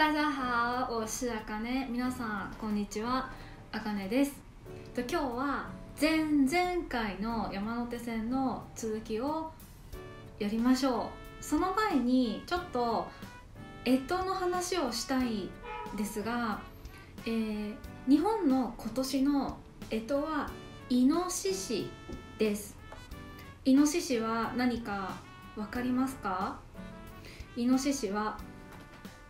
大家好，我是あかね。皆さんこんにちは、あかねです。と今日は前々回の山手線の続きをやりましょう。その前にちょっと干支の話をしたいですが、えー日本の今年の干支はイノシシです。イノシシは何かわかりますか？イノシシは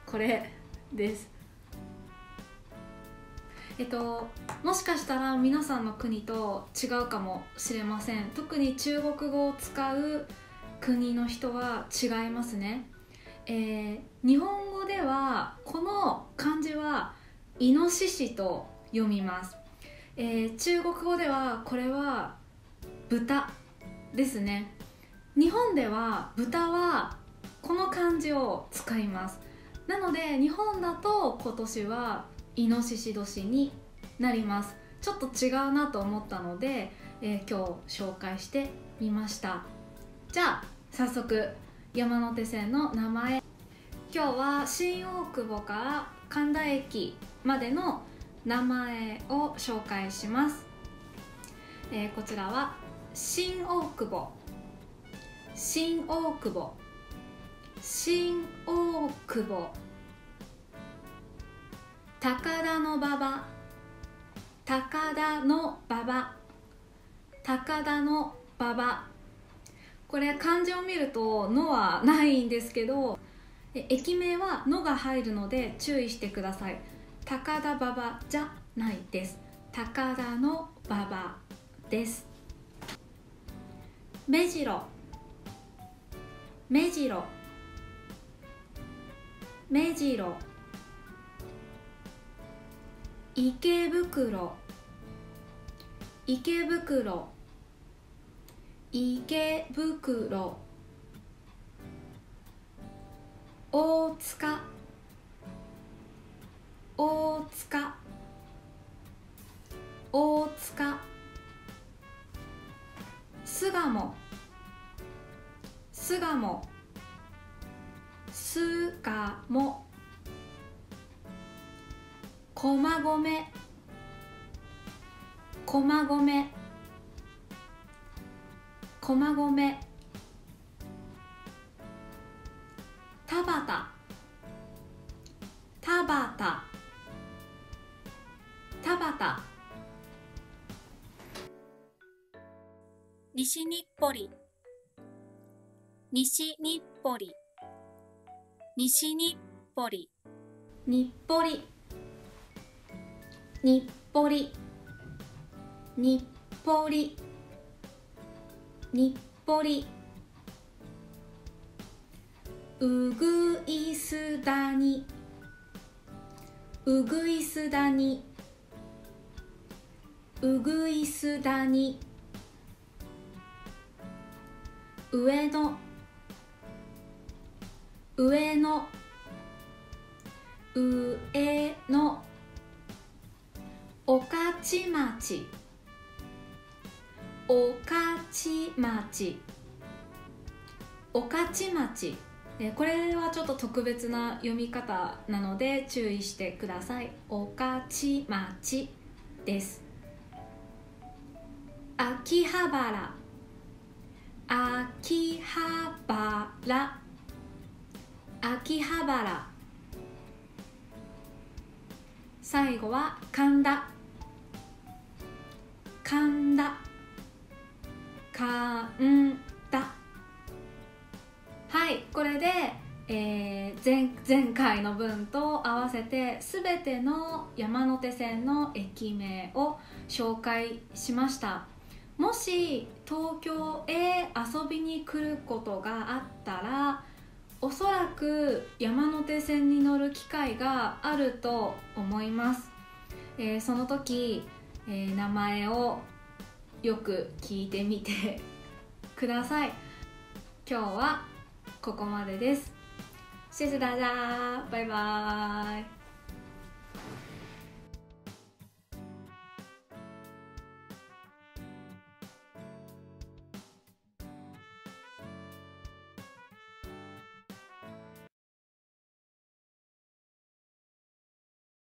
これです。えっともしかしたら皆さんの国と違うかもしれません。特に中国語を使う国の人は違いますね、えー日本語ではこの漢字はイノシシと読みます、えー中国語ではこれは豚ですね。日本では豚はこの漢字を使います。なので日本だと今年はイノシシ年になります。ちょっと違うなと思ったので、えー今日紹介してみました。じゃあ早速山手線の名前。今日は新大久保から神田駅までの名前を紹介します、えーこちらは新大久保。新大久保。新大久保。高田の馬場。高田の馬場。高田の馬場。これ漢字を見ると「の」はないんですけど駅名は「の」が入るので注意してください。高田馬場じゃないです。高田の馬場です。目白。目白。目白。池袋。池袋。池袋。大塚。大塚。大塚。巣鴨。巣鴨。すかも。こまごめ。こまごめ。こまごめ。たばた。たばた。たばた。西日暮里。西日暮里。西日暮里。日暮里。日暮里。日暮里。日暮里。うぐいす谷うぐいす谷うぐいす谷上野。上野上野御徒町。御徒町。御徒町。えこれはちょっと特別な読み方なので注意してください。御徒町です。秋葉原。秋葉原。秋葉原。最後は神田。神田。神田。はいこれで、えー前前回の分と合わせて全ての山手線の駅名を紹介しました。もし東京へ遊びに来ることがあったらおそらく山手線に乗る機会があると思います、えーその時、えー名前をよく聞いてみてください。今日はここまでです。谢谢大家拜拜